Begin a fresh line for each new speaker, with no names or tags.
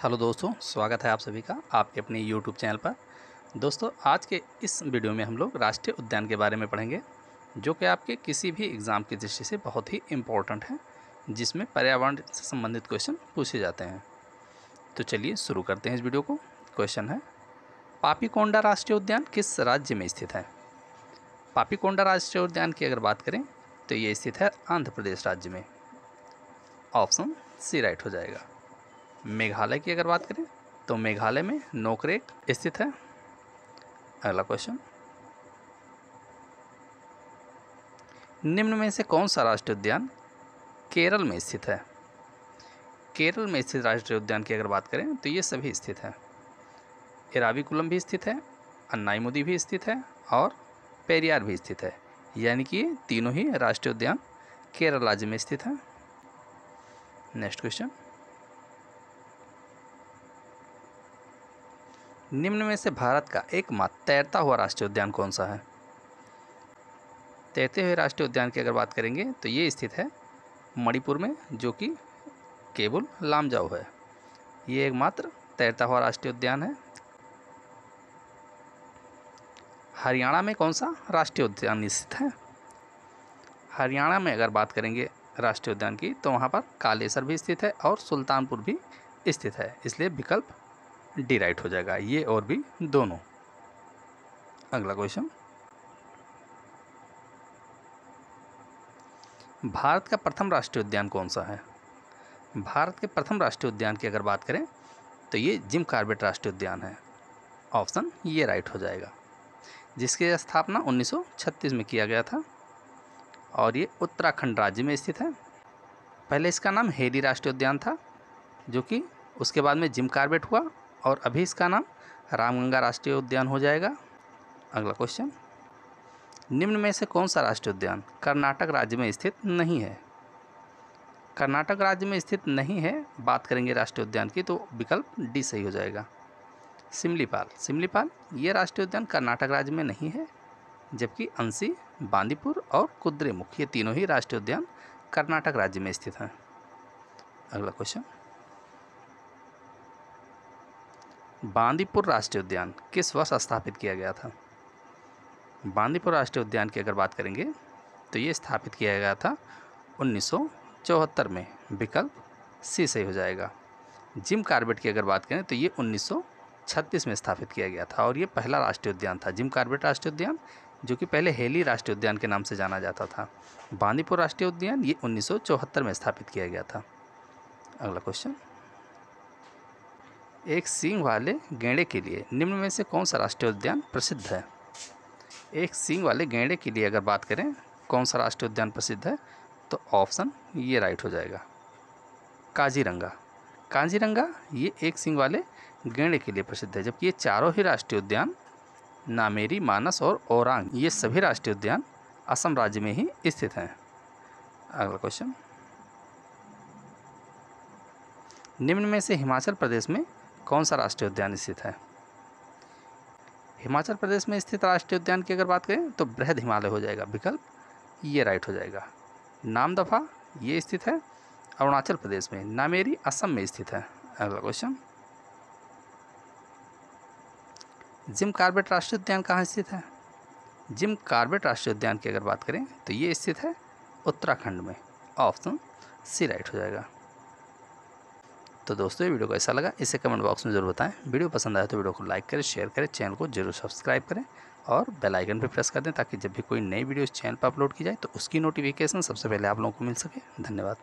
Hello दोस्तों, स्वागत है आप सभी का आपके अपने यूट्यूब चैनल पर। दोस्तों, आज के इस वीडियो में हम लोग राष्ट्रीय उद्यान के बारे में पढ़ेंगे, जो कि आपके किसी भी एग्ज़ाम की दृष्टि से बहुत ही इम्पोर्टेंट है, जिसमें पर्यावरण से संबंधित क्वेश्चन पूछे जाते हैं। तो चलिए शुरू करते हैं इस वीडियो को। क्वेश्चन है, पापीकोंडा राष्ट्रीय उद्यान किस राज्य में स्थित है? पापीकोंडा राष्ट्रीय उद्यान की अगर बात करें तो ये स्थित है आंध्र प्रदेश राज्य में। ऑप्शन सी राइट हो जाएगा। मेघालय की अगर बात करें तो मेघालय में नोकरेक स्थित है। अगला क्वेश्चन निम्न में से कौन सा राष्ट्रीय उद्यान केरल में स्थित है? केरल में स्थित राष्ट्रीय उद्यान की अगर बात करें तो ये सभी स्थित है। इराविकुलम भी स्थित है, अन्नाईमुदी भी स्थित है और पेरियार भी स्थित है। यानी कि तीनों ही राष्ट्रीय उद्यान केरल राज्य में स्थित है। नेक्स्ट क्वेश्चन निम्न में से भारत का एकमात्र तैरता हुआ राष्ट्रीय उद्यान कौन सा है? तैरते हुए राष्ट्रीय उद्यान की अगर बात करेंगे तो ये स्थित है मणिपुर में, जो कि केवल लामजाओ है। ये एकमात्र तैरता हुआ राष्ट्रीय उद्यान है। हरियाणा में कौन सा राष्ट्रीय उद्यान स्थित है? हरियाणा में अगर बात करेंगे राष्ट्रीय उद्यान की तो वहाँ पर कालेसर भी स्थित है और सुल्तानपुर भी स्थित है, इसलिए विकल्प डी राइट हो जाएगा। ये और भी दोनों। अगला क्वेश्चन। भारत का प्रथम राष्ट्रीय उद्यान कौन सा है? भारत के प्रथम राष्ट्रीय उद्यान की अगर बात करें तो ये जिम कार्बेट राष्ट्रीय उद्यान है। ऑप्शन, ये राइट हो जाएगा। जिसकी स्थापना 1936 में किया गया था, और ये उत्तराखंड राज्य में स्थित है। पहले इसका नाम हेरी राष्ट्रीय उद्यान था, जो कि उसके बाद में जिम कार्बेट हुआ और अभी इसका नाम रामगंगा राष्ट्रीय उद्यान हो जाएगा। अगला क्वेश्चन निम्न में से कौन सा राष्ट्रीय उद्यान कर्नाटक राज्य में स्थित नहीं है? कर्नाटक राज्य में स्थित नहीं है, बात करेंगे राष्ट्रीय उद्यान की तो विकल्प डी सही हो जाएगा। सिमलीपाल। सिमलीपाल, ये राष्ट्रीय उद्यान कर्नाटक राज्य में नहीं है, जबकि अंसी, बांदीपुर और कुद्रेमुख, ये तीनों ही राष्ट्रीय उद्यान कर्नाटक राज्य में स्थित हैं। अगला क्वेश्चन बांदीपुर राष्ट्रीय उद्यान किस वर्ष स्थापित किया गया था? बांदीपुर राष्ट्रीय उद्यान की अगर बात करेंगे तो ये स्थापित किया गया था उन्नीस सौ चौहत्तर में। विकल्प सी सही हो जाएगा। जिम कार्बेट की अगर बात करें तो ये 1936 में स्थापित किया गया था और ये पहला राष्ट्रीय उद्यान था। जिम कार्बेट राष्ट्रीय उद्यान, जो कि पहले हेली राष्ट्रीय उद्यान के नाम से जाना जाता था। बांदीपुर राष्ट्रीय उद्यान, ये उन्नीस सौ चौहत्तर में स्थापित किया गया था। अगला क्वेश्चन। एक सींग वाले गेंडे के लिए। निम्न में से कौन सा राष्ट्रीय उद्यान प्रसिद्ध है? एक सींग वाले गेंडे के लिए अगर बात करें, कौन सा राष्ट्रीय उद्यान प्रसिद्ध है? तो ऑप्शन ये राइट हो जाएगा। काजीरंगा। काजीरंगा ये एक सींग वाले गेंडे के लिए प्रसिद्ध है, जबकि ये चारों ही राष्ट्रीय उद्यान, नामेरी, मानस और ओरांग, ये सभी राष्ट्रीय उद्यान असम राज्य में ही स्थित हैं। अगला क्वेश्चन निम्न में से हिमाचल प्रदेश में कौन सा राष्ट्रीय उद्यान स्थित है? हिमाचल प्रदेश में स्थित राष्ट्रीय उद्यान की अगर बात करें तो बृहद हिमालय हो जाएगा। विकल्प, ये राइट हो जाएगा। नाम दफ़ा, ये स्थित है। अरुणाचल प्रदेश में, नामेरी, असम में स्थित है। अगला क्वेश्चन जिम कार्बेट राष्ट्रीय उद्यान कहाँ स्थित है? जिम कार्बेट राष्ट्रीय उद्यान की अगर बात करें तो ये स्थित है उत्तराखंड में। ऑप्शन, सी राइट हो जाएगा। तो दोस्तों, ये वीडियो कैसा लगा, इसे कमेंट बॉक्स में ज़रूर बताएँ। वीडियो पसंद आए तो वीडियो को लाइक करें शेयर करें चैनल को ज़रूर सब्सक्राइब करें और बेल आइकन पर प्रेस कर दें ताकि जब भी कोई नई वीडियो इस चैनल पर अपलोड की जाए तो उसकी नोटिफिकेशन सबसे पहले आप लोगों को मिल सके। धन्यवाद।